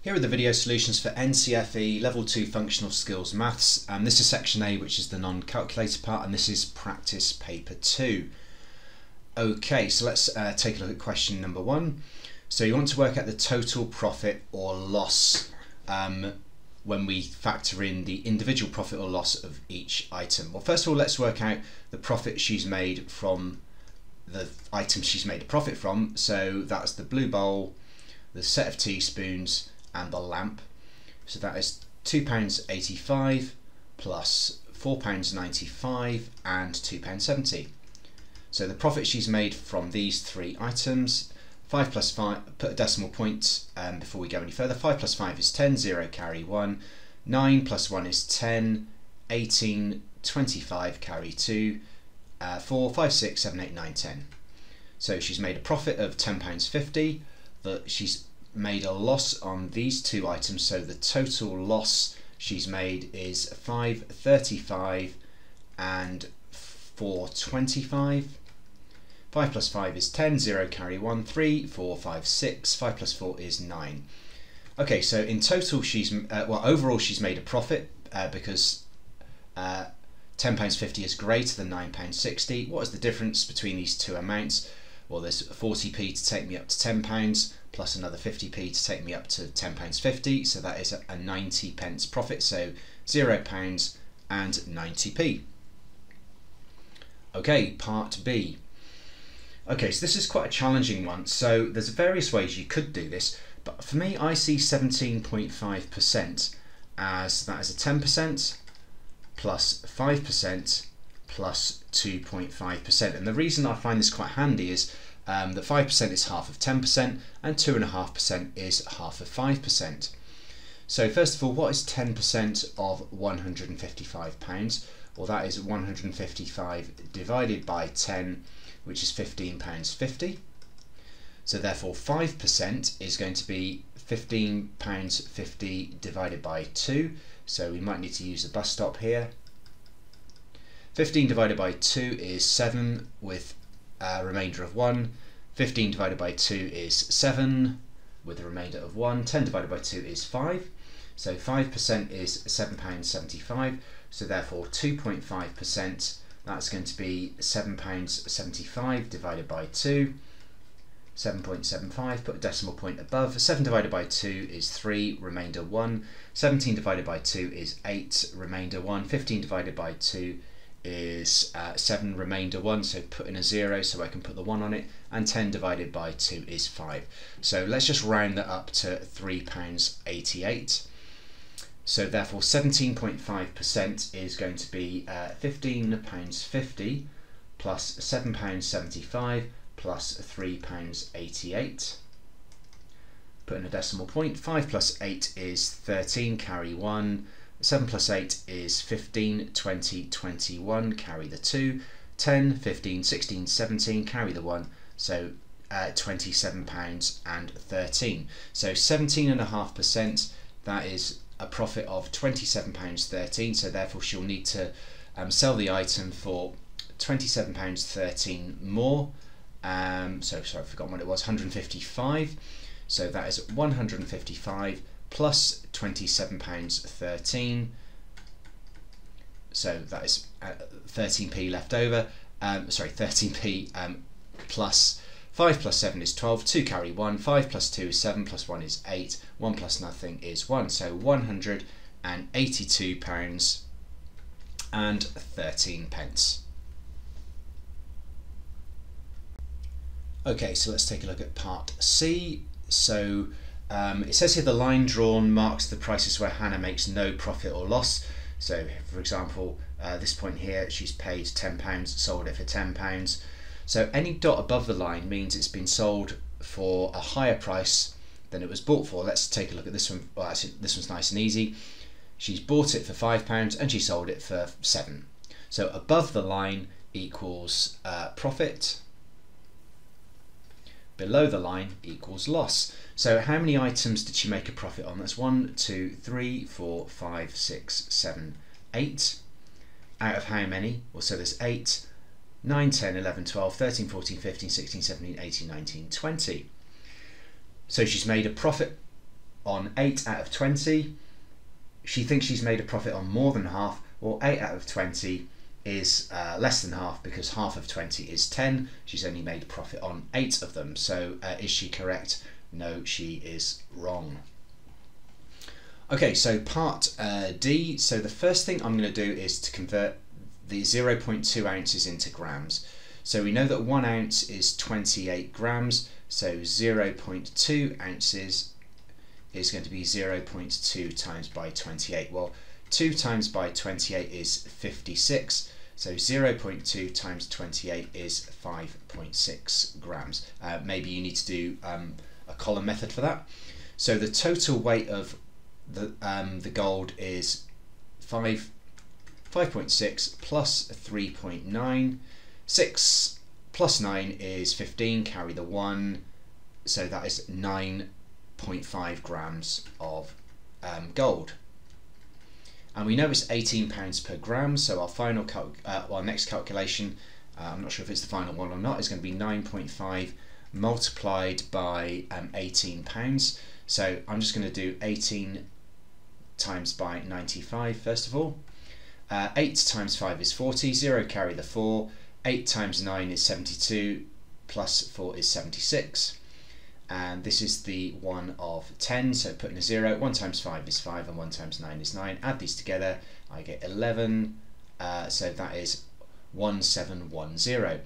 Here are the video solutions for NCFE Level 2 Functional Skills Maths. and this is section A, which is the non-calculator part, and this is practice paper 2. Okay, so let's uh, take a look at question number one. So you want to work out the total profit or loss um, when we factor in the individual profit or loss of each item. Well, first of all, let's work out the profit she's made from the item she's made a profit from. So that's the blue bowl, the set of teaspoons, and the lamp. So that is £2.85 plus £4.95 and £2.70. So the profit she's made from these three items, 5 plus 5, put a decimal point um, before we go any further, 5 plus 5 is 10, 0 carry 1, 9 plus 1 is 10, 18, 25 carry 2, uh, 4, 5, 6, 7, 8, 9, 10. So she's made a profit of £10.50, but she's made a loss on these two items, so the total loss she's made is 535 and 425. 5 plus 5 is 10, 0 carry 1, 3, 4, 5, 6, 5 plus 4 is 9. Okay, so in total she's, uh, well overall she's made a profit uh, because uh, £10.50 is greater than £9.60. What is the difference between these two amounts? Well, there's 40p to take me up to £10 plus another 50p to take me up to £10.50 so that is a 90 pence profit so £0 and 90p okay part B. Okay so this is quite a challenging one. So there's various ways you could do this but for me I see 17.5% as that is a 10% plus 5% plus 2.5% and the reason I find this quite handy is um, that 5% is half of 10% and 2.5% is half of 5%. So first of all, what is 10% of £155? Well, that is 155 divided by 10, which is £15.50. So therefore 5% is going to be £15.50 divided by 2. So we might need to use a bus stop here. 15 divided by 2 is 7 with a remainder of 1. 15 divided by 2 is 7 with a remainder of 1. 10 divided by 2 is 5. So 5% is £7.75. So therefore 2.5% that's going to be £7.75 divided by 2. 7.75, put a decimal point above. 7 divided by 2 is 3, remainder 1. 17 divided by 2 is 8, remainder 1. 15 divided by 2 is uh, 7 remainder 1 so put in a 0 so I can put the 1 on it and 10 divided by 2 is 5 so let's just round that up to £3.88 so therefore 17.5% is going to be uh, £15.50 plus £7.75 plus £3.88 put in a decimal point 5 plus 8 is 13 carry 1 7 plus 8 is 15, 20, 21, carry the 2, 10, 15, 16, 17, carry the 1, so uh, 27 pounds and 13. So 17.5%, that is a profit of 27 pounds 13, so therefore she'll need to um, sell the item for 27 pounds 13 more. Um, so sorry, I've forgotten what it was, 155. So that is 155 plus £27.13. So that is 13p uh, left over. Um, sorry, 13p um, plus 5 plus 7 is 12, 2 carry 1, 5 plus 2 is 7, plus 1 is 8, 1 plus nothing is 1. So £182 and 13 pence. Okay, so let's take a look at part C. So um, it says here the line drawn marks the prices where Hannah makes no profit or loss. So, for example, uh, this point here, she's paid £10, sold it for £10. So any dot above the line means it's been sold for a higher price than it was bought for. Let's take a look at this one. Well, actually, this one's nice and easy. She's bought it for £5 and she sold it for 7 So above the line equals uh, profit below the line equals loss. So how many items did she make a profit on? That's 1, 2, 3, 4, 5, 6, 7, 8. Out of how many? Well, so there's 8, 9, 10, 11, 12, 13, 14, 15, 16, 17, 18, 19, 20. So she's made a profit on 8 out of 20. She thinks she's made a profit on more than half, or 8 out of 20 is uh, less than half because half of 20 is 10. She's only made profit on 8 of them. So uh, is she correct? No, she is wrong. Okay, so part uh, D. So the first thing I'm going to do is to convert the 0.2 ounces into grams. So we know that one ounce is 28 grams, so 0.2 ounces is going to be 0.2 times by 28. Well, 2 times by 28 is 56, so 0.2 times 28 is 5.6 grams. Uh, maybe you need to do um, a column method for that. So the total weight of the, um, the gold is 5 5.6 plus 3.9. 6 plus 9 is 15, carry the 1, so that is 9.5 grams of um, gold. And we know it's 18 pounds per gram, so our final uh, our next calculation, uh, I'm not sure if it's the final one or not, is going to be 9.5 multiplied by um, 18 pounds. So I'm just going to do 18 times by 95 first of all. Uh, 8 times 5 is 40, 0 carry the 4, 8 times 9 is 72, plus 4 is 76. And this is the one of 10, so putting a 0, 1 times 5 is 5 and 1 times 9 is 9. Add these together, I get 11, uh, so that is 1710.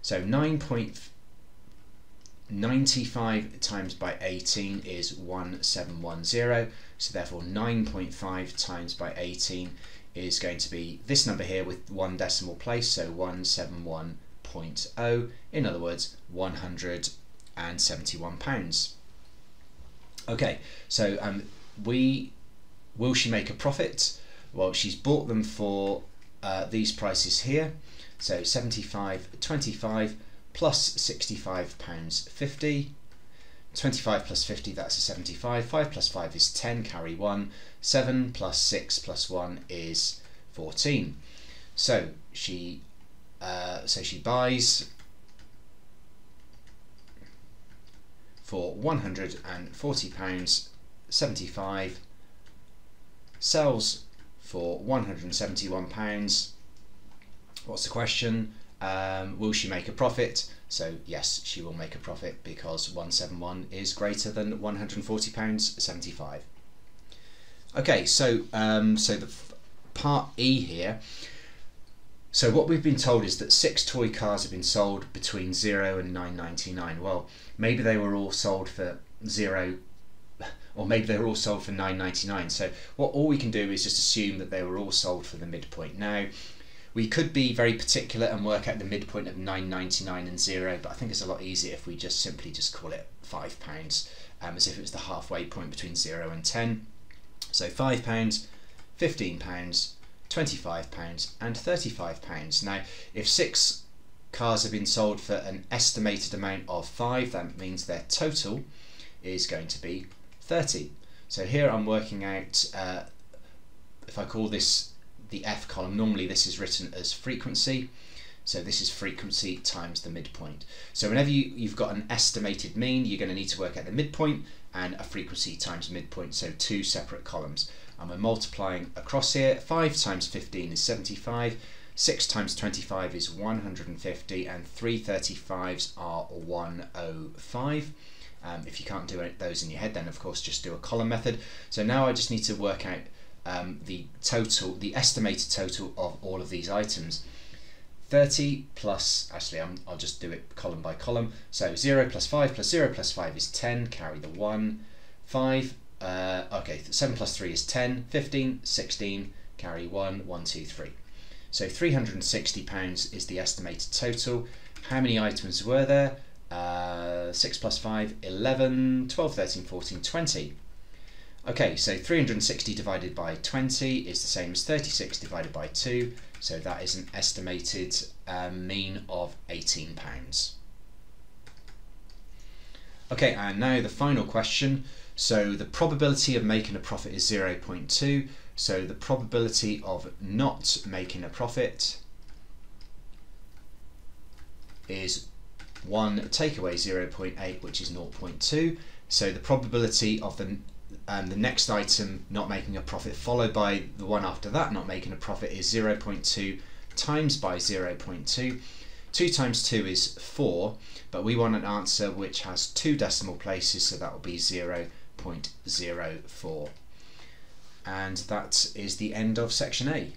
So 9.95 times by 18 is 1710, so therefore 9.5 times by 18 is going to be this number here with one decimal place, so 171.0, in other words, 171 pounds. Okay, so um, we will she make a profit? Well, she's bought them for uh, these prices here, so 75.25 plus 65 pounds 50 25 plus 50, that's a 75. 5 plus 5 is 10, carry 1. 7 plus 6 plus 1 is 14. So she, uh, so she buys for 140 pounds 75 sells for 171 pounds what's the question um, will she make a profit so yes, she will make a profit because 171 is greater than 140 pounds 75. Okay, so um, so the part E here. So what we've been told is that six toy cars have been sold between zero and 9.99. Well, maybe they were all sold for zero, or maybe they were all sold for 9.99. So what all we can do is just assume that they were all sold for the midpoint. Now, we could be very particular and work out the midpoint of 9.99 and 0, but I think it's a lot easier if we just simply just call it £5, um, as if it was the halfway point between 0 and 10. So £5, £15, £25 and £35. Now, if six cars have been sold for an estimated amount of 5, that means their total is going to be 30. So here I'm working out, uh, if I call this the F column, normally this is written as frequency. So this is frequency times the midpoint. So whenever you, you've got an estimated mean, you're going to need to work out the midpoint and a frequency times midpoint, so two separate columns. And we're multiplying across here. 5 times 15 is 75, 6 times 25 is 150, and 3 35s are 105. Um, if you can't do those in your head, then of course just do a column method. So now I just need to work out um, the total, the estimated total of all of these items. 30 plus, actually i will just do it column by column. So 0 plus 5 plus 0 plus 5 is 10, carry the 1. 5, uh, okay, 7 plus 3 is 10, 15, 16, carry 1, 1, 2, 3. So £360 is the estimated total. How many items were there? Uh, 6 plus 5, 11, 12, 13, 14, 20. Okay, so 360 divided by 20 is the same as 36 divided by 2, so that is an estimated um, mean of 18 pounds. Okay, and now the final question. So the probability of making a profit is 0.2, so the probability of not making a profit is 1 take away 0.8, which is 0.2. So the probability of the um, the next item not making a profit followed by the one after that not making a profit is 0.2 times by 0.2. 2 times 2 is 4, but we want an answer which has two decimal places, so that will be 0.04. And that is the end of section A.